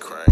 crying.